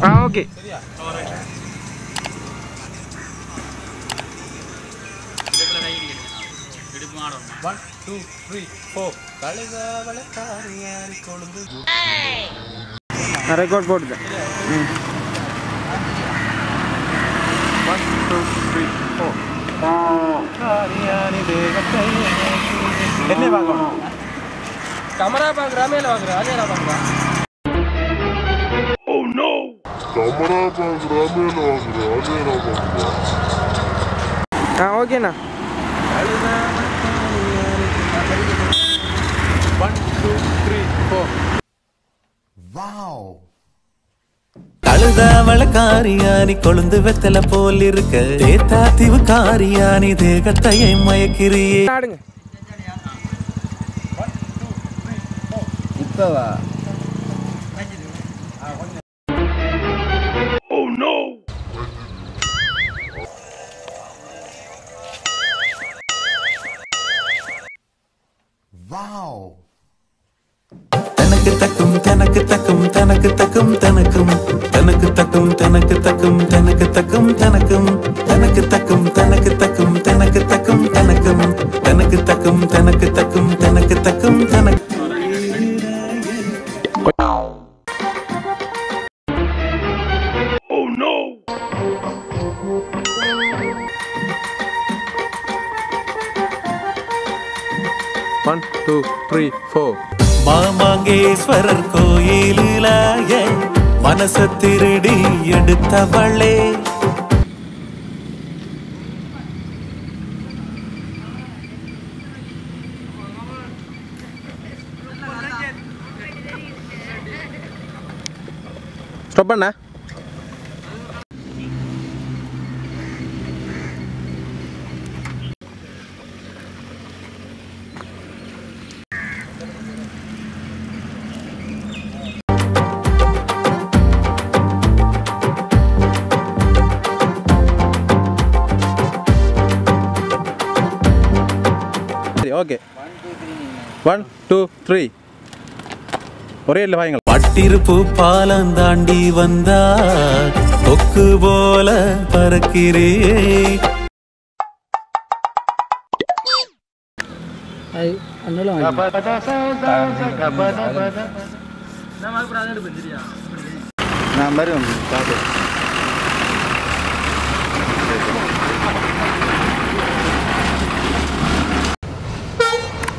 ஆ okay. One two three four record போட்டுட்டேன். ம் one two three four காரியாரி தேகத்தை என்ன பார்க்கணும் கமரா பார்க்குறா மேல பார்க்குறா அதே நான் ஆ ஓகேண்ணா. ஒன் டூ த்ரீ ஃபோர் கழுத வளக்காரியானி கொழுந்து வெத்தல போல் இருக்க தேத்தா தீவு காரியானி தேகத்தையை மயக்கிறியே. ஆடுங்க தனக்கு தக்கும் தனக்கு தக்கும் தனக்கு தக்கும் தனக்கும் தனக்கு தக்கும் தனக்கு தக்கும் தனக்கு தக்கும் தனக்கும் தனக்கு தக்கும் தனக்கு தக்கும் தனக்கு தக்கும் தனக்கும் தனக்கு தக்கும் தனக்கு தக்கும் தனக்கு தக்கும் டூ த்ரீ ஃபோர் மாமாங்கேஸ்வரர் கோயிலில மனச திருடி எடுத்தவளே. ஸ்டாப் பண்ண. ஓகே ஒன் டூ த்ரீ ஒரே இல்லை வாங்க பட்டிருப்பு பாலம் தாண்டி வந்தா கொக்கு போல பறக்கிறே நான் மாதிரி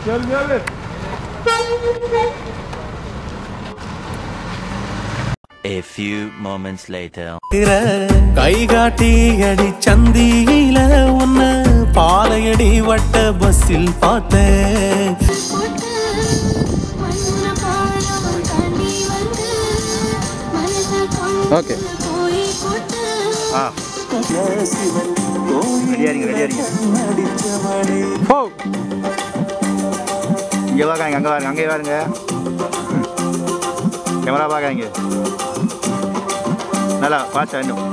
பார்த்து A few moments later. கை காட்டி அடி சந்தியில உன்ன பாலையடி வட்ட பஸ்ஸில் பார்த்தேன் ஓகே. ஆ. ரெடியா இருங்க ரெடியா இருங்க இங்கே வாங்க அங்கே வாருங்க அங்கே வாருங்க கேமரா பார்க்காங்க நல்லா பார்த்தா இன்னும்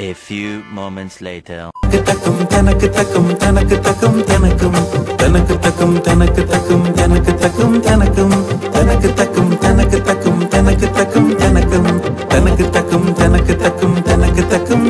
A few moments later. தக்கும் தனக்கு தக்கும் தனக்கு தக்கும் தனக்கும் தனக்கு தக்கும் தனக்கு தக்கும் தனக்கு தக்கும் தனக்கும் தனக்கு தக்கும் தனக்கு தக்கும் தனக்கு தக்கும் தனக்கும் தனக்கு தக்கும் தனக்கு தக்கும்